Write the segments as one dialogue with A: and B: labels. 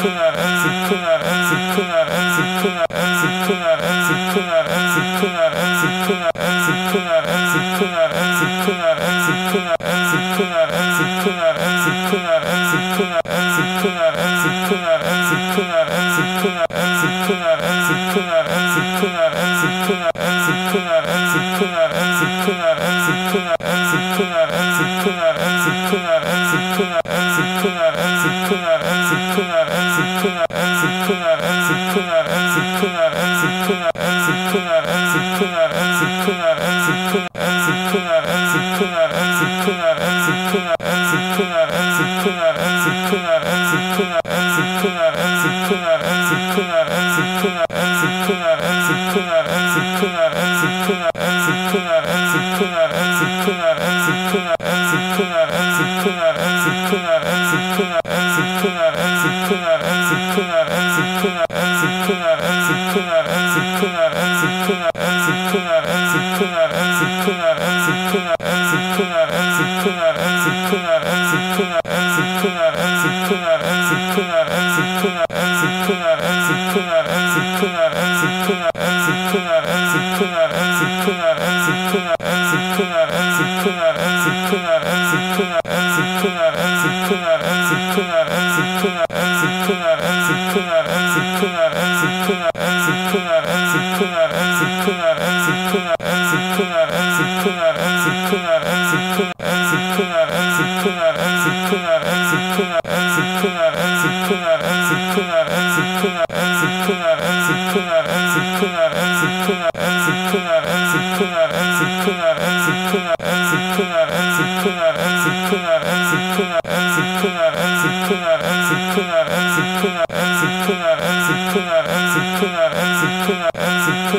A: C'est uh, uh, c'est c'est Cool. C'est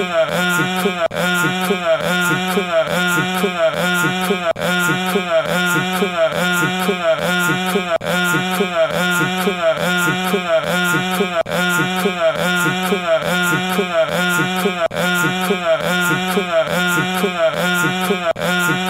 A: c'est quoi, c'est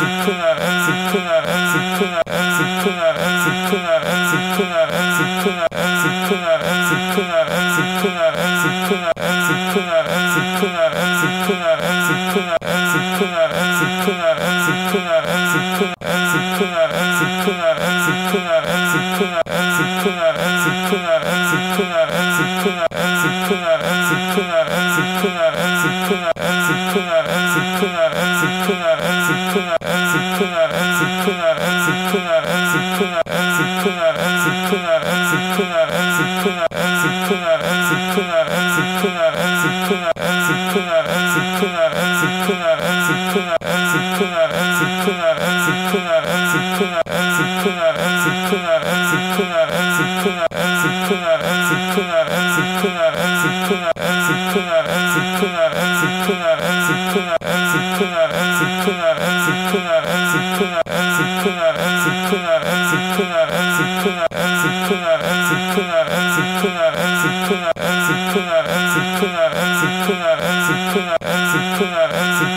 A: c'est C'est quoi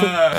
A: c'est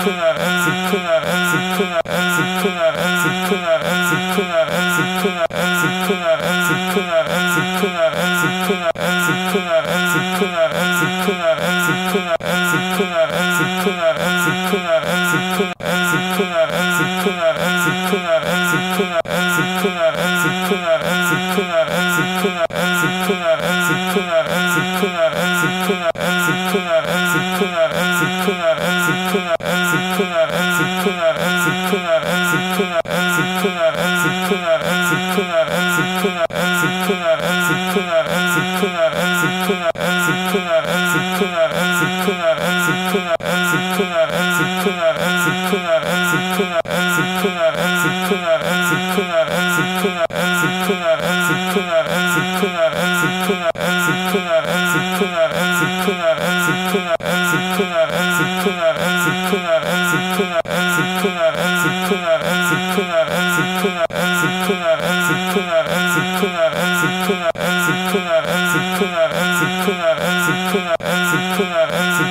A: Cool c'est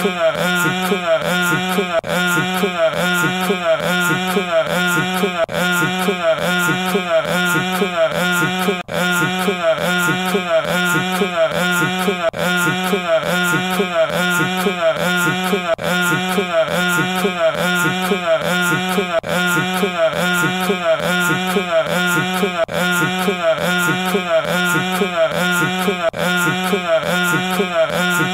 A: c'est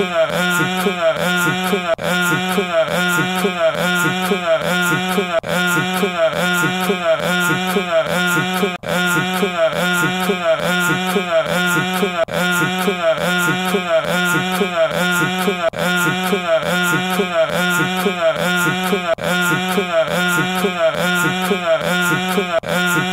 A: Cool.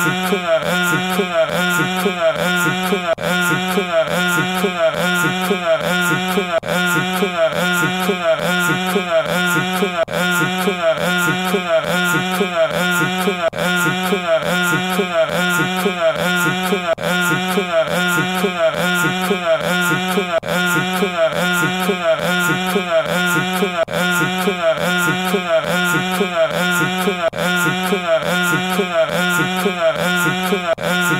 A: Cool.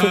A: c'est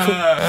A: c'est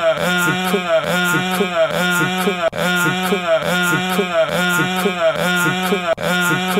A: c'est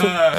A: C'est uh, uh,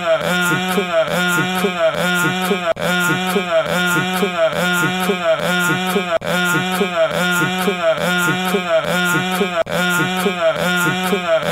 A: C'est uh, uh,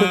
A: Cool.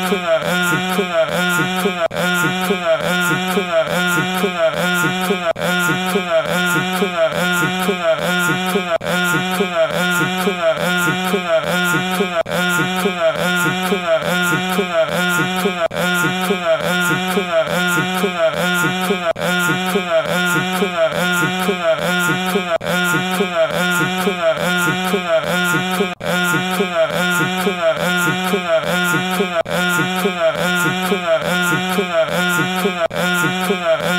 A: c'est Cool.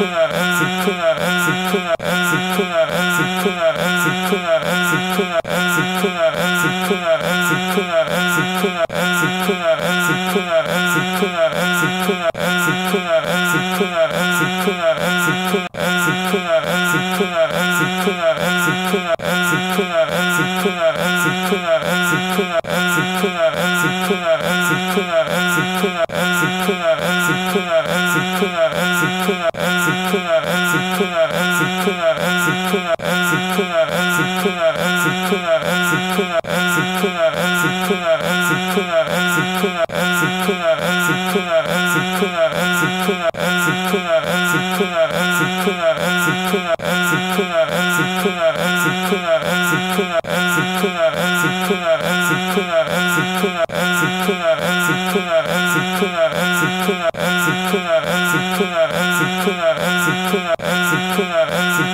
A: c'est con, c'est con, c'est con, c'est con, c'est con, c'est con, Cool.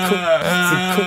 A: C'est si tu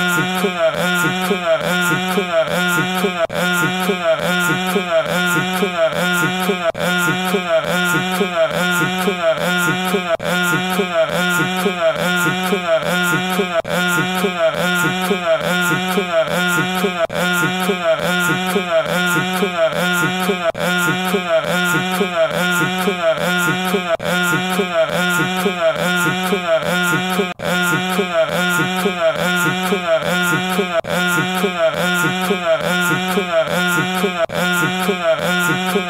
A: c'est C'est si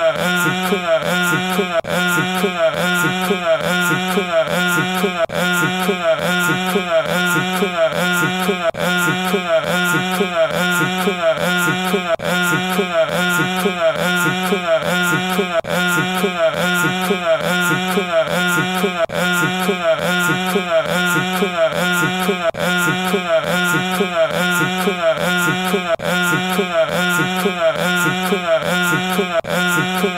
A: tu Cool.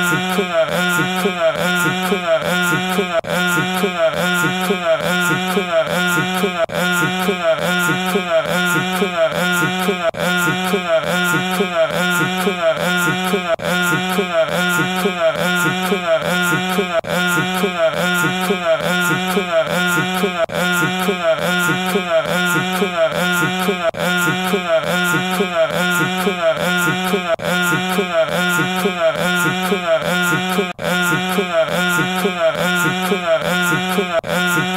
A: c'est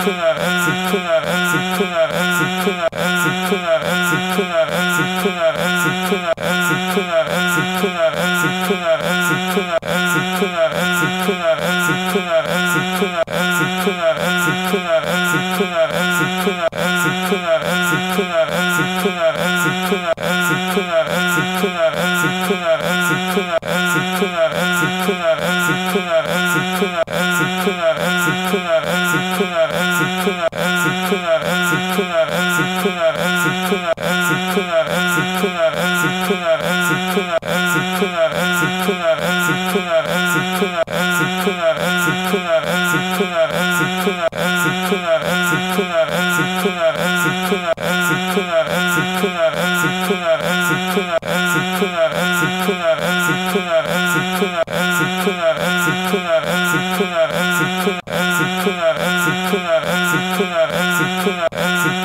A: C'est you. c'est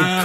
A: c'est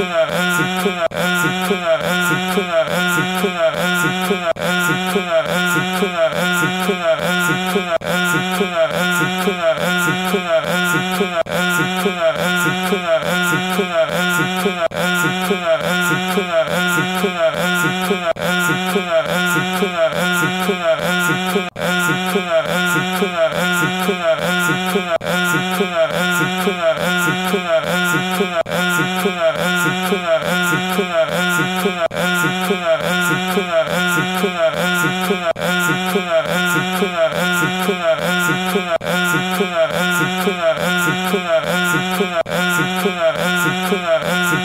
A: c'est cool, c'est cool, c'est cool, c'est cool, c'est cool, c'est cool. c'est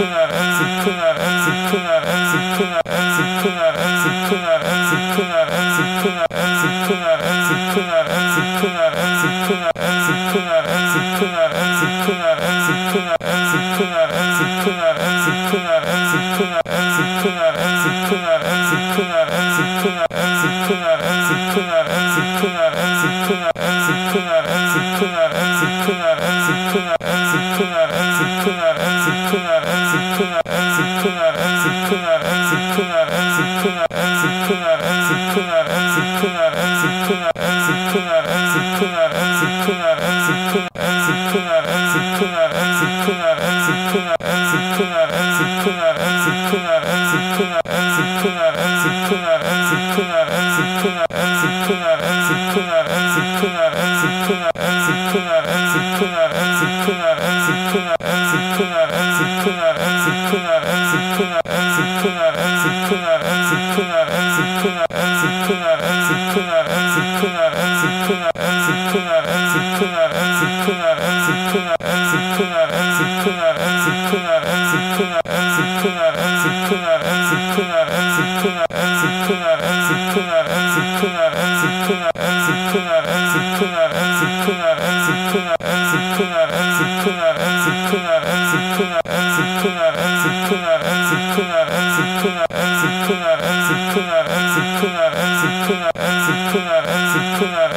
A: Cool. Cool. Cool. Cool.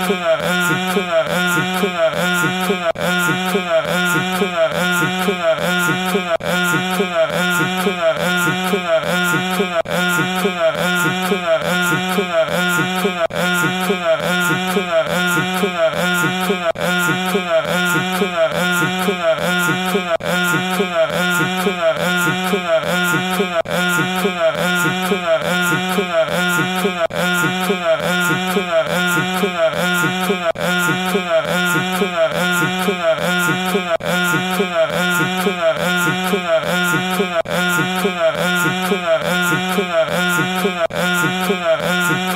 A: Cool. c'est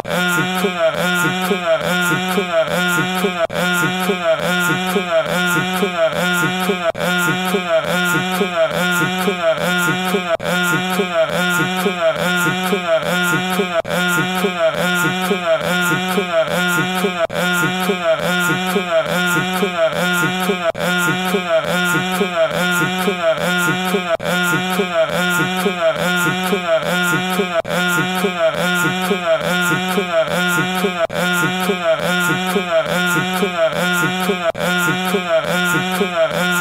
A: c'est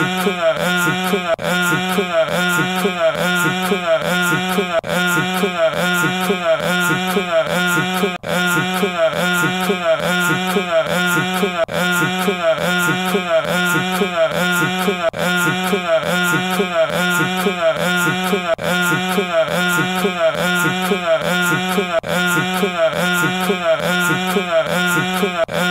A: Cool.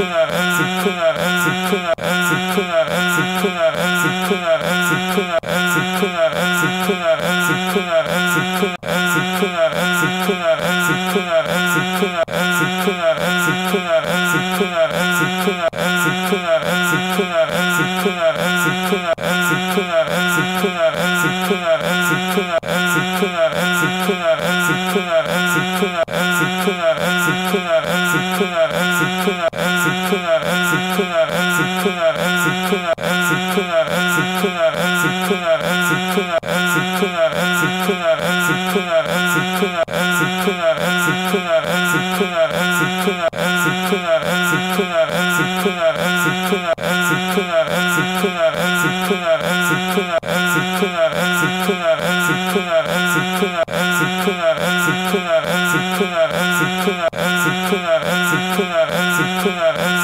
A: c'est con, c'est con, c'est c'est c'est c'est C'est uh, uh,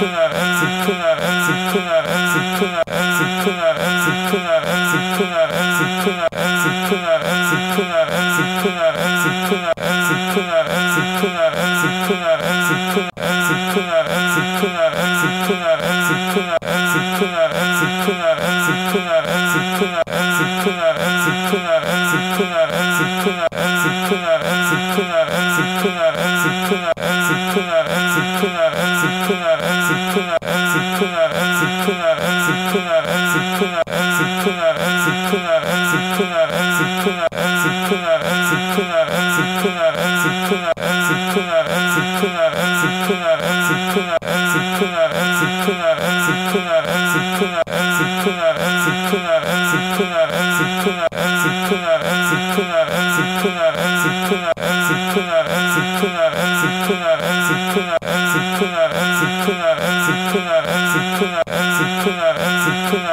A: c'est C'est you.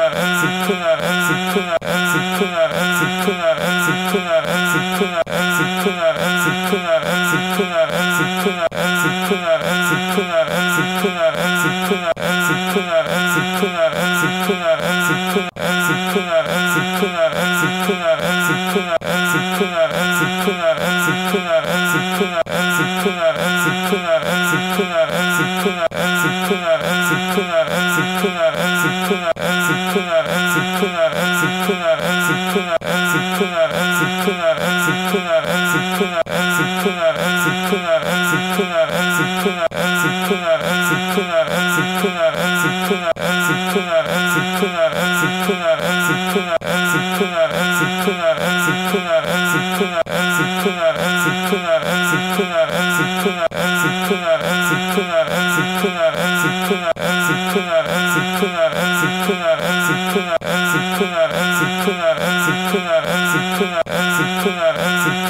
A: c'est Cool.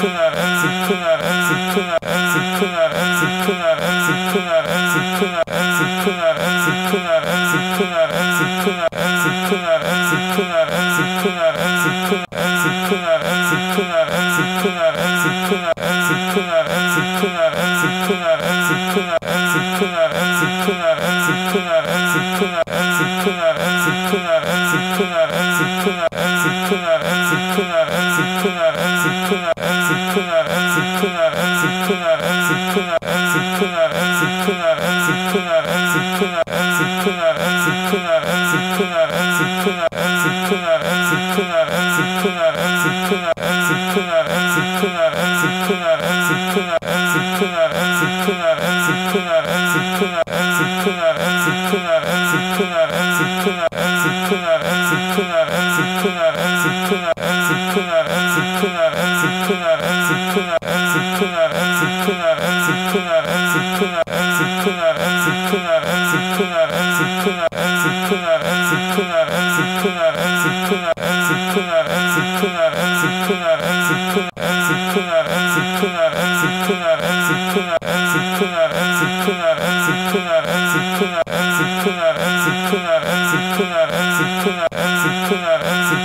A: c'est c'est c'est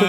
A: c'est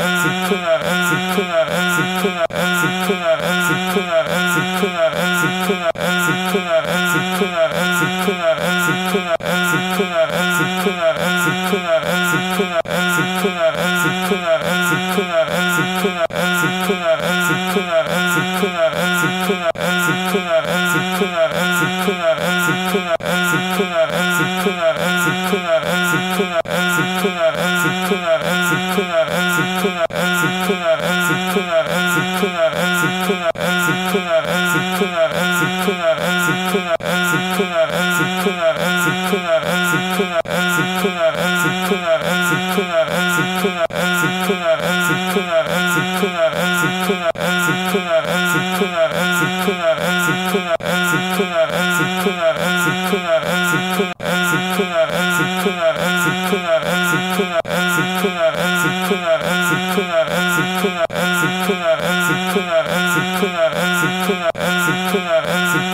A: Cool. Cool.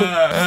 A: c'est